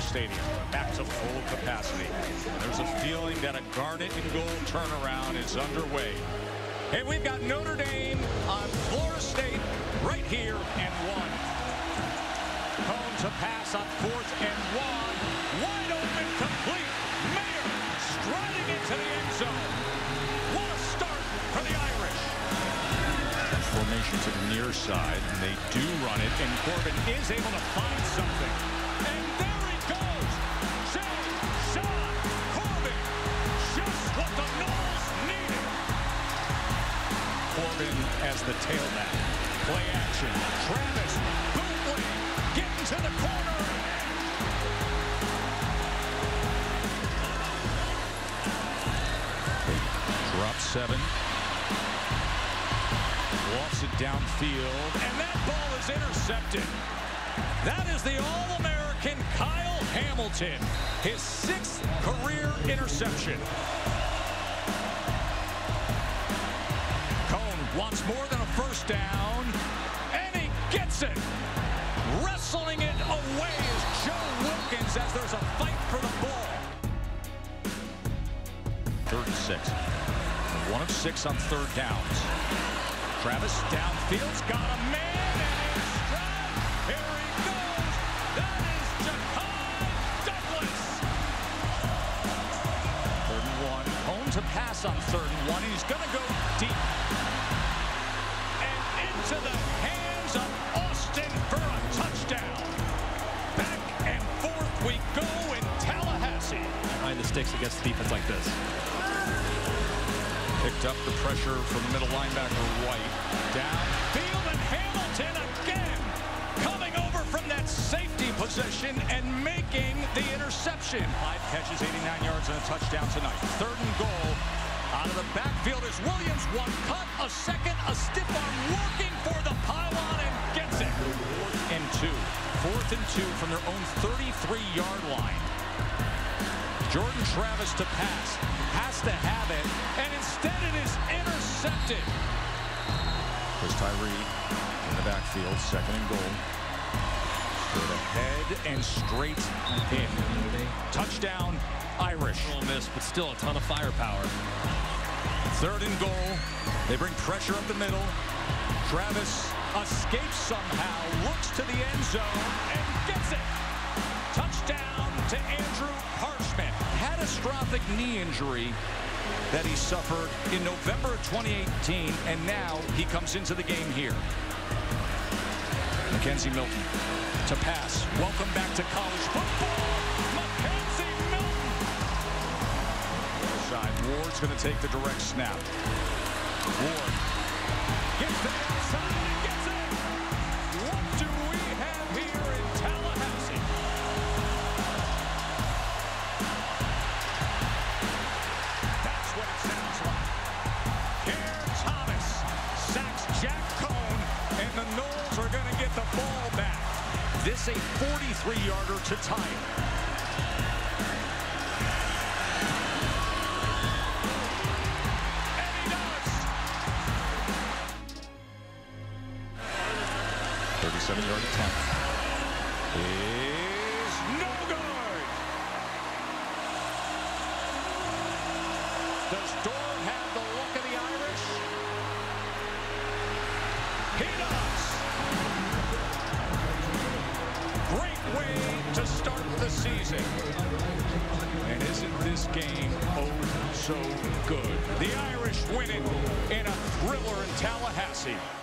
Stadium. Back to full capacity. There's a feeling that a Garnet and gold turnaround is underway. Hey, we've got Notre Dame on Florida State right here and one. Coan to pass on fourth and one. Wide open, complete. Mayer striding into the end zone. What a start for the Irish. Formation to the near side, and they do run it, and Corbin is able to find something. Corbin as the tailback. Play action. Travis bootleg. Getting to the corner. Drop seven. Walks it downfield. And that ball is intercepted. That is the All-American Kyle Hamilton. His sixth career interception. Wants more than a first down. And he gets it. Wrestling it away is Joe Wilkins as there's a fight for the ball. Third and six. One of six on third downs. Travis downfield's got a man and in stride. Here he goes. That is Ja'Khi Douglas. Third and one. Coan to pass on third and one. He's going to go deep. And into the hands of Austin for a touchdown. Back and forth we go in Tallahassee. Behind the sticks against the defense like this. Picked up the pressure from the middle linebacker White. Downfield and Hamilton again coming over from that safety position and making the interception. Five catches, 89 yards and a touchdown tonight. Third and goal. Out of the backfield is Williams. One cut, a second, a stiff arm working for the pylon and gets it. Fourth and two. Fourth and two from their own 33-yard line. Jordan Travis to pass. Has to have it. And instead it is intercepted. There's Tyree in the backfield. Second and goal. And straight in. Touchdown, Irish. Little miss, but still a ton of firepower. Third and goal. They bring pressure up the middle. Travis escapes somehow, looks to the end zone, and gets it. Touchdown to Andrew Parchment. Catastrophic knee injury that he suffered in November of 2018, and now he comes into the game here. McKenzie Milton to pass. Welcome back to college football. McKenzie Milton. Side. Ward's going to take the direct snap. Ward gets the outside and gets it. What do we have here in Tallahassee? That's what it sounds like. Here Thomas sacks Jack Coan, and the Noles are going to get the ball back. This a 43-yarder to tie it. And he does. 37-yard attempt is no good. Does Doerer have the look of the Irish? He does. To start the season. And isn't this game oh so good? The Irish winning in a thriller in Tallahassee.